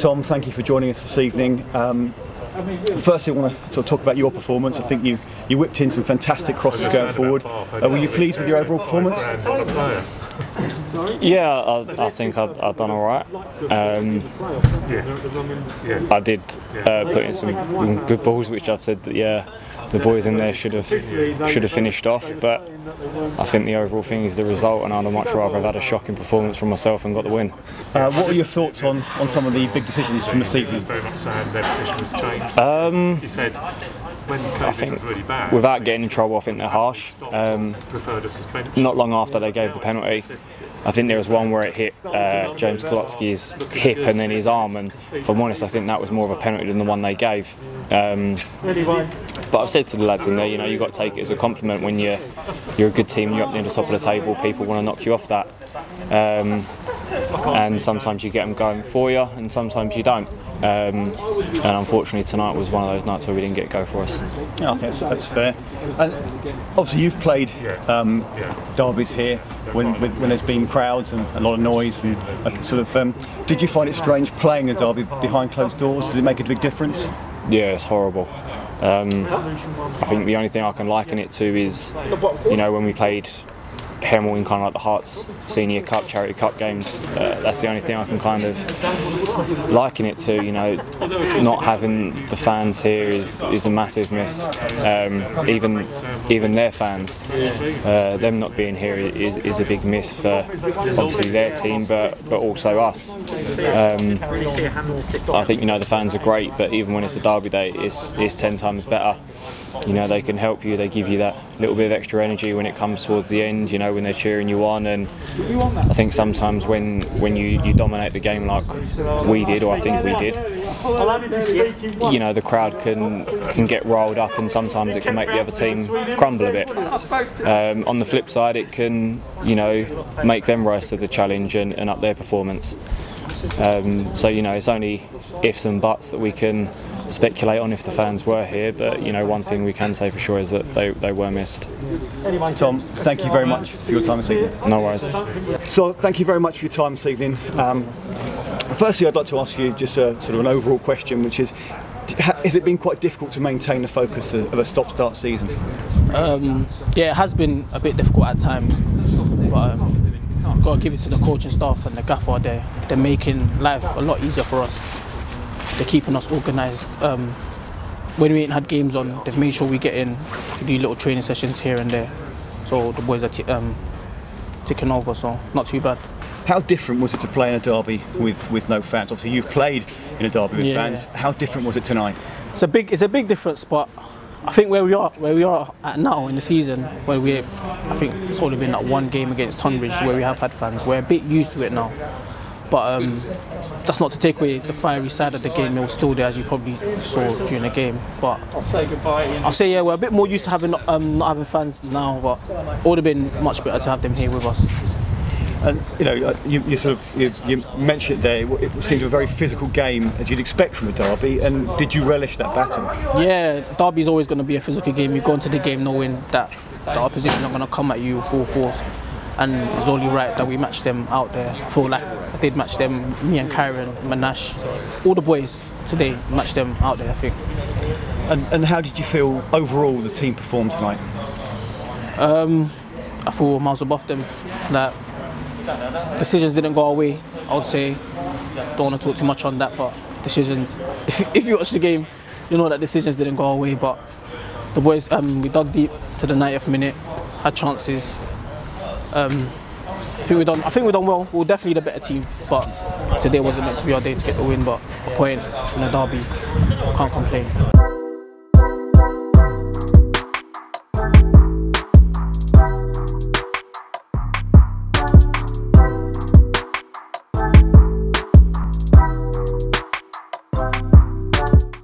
Tom, thank you for joining us this evening. Um, firstly, I want to sort of talk about your performance. I think you, you whipped in some fantastic crosses going forward. Uh, were you pleased with your overall performance? Yeah, I, I think I've, I've done all right. Um, I did uh, put in some good balls, which I've said that yeah, the boys in there should have should have finished off. But I think the overall thing is the result, and I'd much rather have had a shocking performance from myself and got the win. Uh, what are your thoughts on, on some of the big decisions from this evening? Um, I think without getting in trouble, I think they're harsh. Um, not long after they gave the penalty, I think there was one where it hit uh, James Kolotsky's hip and then his arm, and if I'm honest, I think that was more of a penalty than the one they gave. Um, but I've said to the lads in there, you know, you've got to take it as a compliment when you're you're a good team, you're up near the top of the table, people want to knock you off that. Um, and sometimes you get them going for you, and sometimes you don't. Um, and unfortunately, tonight was one of those nights where we didn't get go for us. Yeah, I think that's, that's fair. And obviously, you've played um, derbies here when, when, when there's been crowds and a lot of noise and sort of. Um, did you find it strange playing a derby behind closed doors? Does it make a big difference? Yeah, it's horrible. Um, I think the only thing I can liken it to is, you know, when we played Hemel in kind of like the Herts Senior Cup, Charity Cup games. Uh, that's the only thing I can kind of liken it to. You know, not having the fans here is, is a massive miss. Um, even even their fans, uh, them not being here is, is a big miss for obviously their team, but but also us. Um, I think you know the fans are great, but even when it's a derby day, it's it's ten times better. You know, they can help you. They give you that little bit of extra energy when it comes towards the end. You know, when they're cheering you on, and I think sometimes when when you, you dominate the game like we did, or I think we did, you know, the crowd can can get riled up, and sometimes it can make the other team crumble a bit. Um, on the flip side, it can you know make them rise to the challenge and, and up their performance. Um, so you know, it's only ifs and buts that we can speculate on if the fans were here, but you know, one thing we can say for sure is that they, they were missed. Tom, thank you very much for your time this evening. No worries. So, thank you very much for your time this evening. Um, firstly, I'd like to ask you just a sort of an overall question, which is. Has it been quite difficult to maintain the focus of a stop-start season? Um, yeah, it has been a bit difficult at times, but um, got to give it to the coaching staff and the gaffer. They're, they're making life a lot easier for us they're keeping us organised. Um, when we ain't had games on, they've made sure we get in, we do little training sessions here and there. So the boys are um, ticking over, so not too bad. How different was it to play in a derby with, with no fans? Obviously, you've played in a derby with yeah. fans. How different was it tonight? It's a big, it's a big difference, but I think where we are, where we are at now in the season, where we, I think it's only been that one game against Tonbridge where we have had fans. We're a bit used to it now, but um, that's not to take away the fiery side of the game. It was still there, as you probably saw during the game. But I'll say, goodbye I say yeah, we're a bit more used to having um, not having fans now, but it would have been much better to have them here with us. And you know, uh, you, you sort of you, you, mentioned it there. It seemed a very physical game, as you'd expect from a derby. And did you relish that battle? Yeah, derby is always going to be a physical game. You go into the game knowing that the opposition are going to come at you full force and it's only right that we match them out there. I feel like I did match them, me and Kyron, Manash, all the boys today matched them out there, I think. And, and how did you feel overall the team performed tonight? Um, I feel miles above them. That decisions didn't go our way. I would say, don't want to talk too much on that, but decisions. If, if you watch the game, you know that decisions didn't go our way. But the boys, um, we dug deep to the 90th minute, had chances, um, I think we done. I think we done well. We are definitely the better team, but today wasn't meant to be our day to get the win. But a point in a derby, can't complain.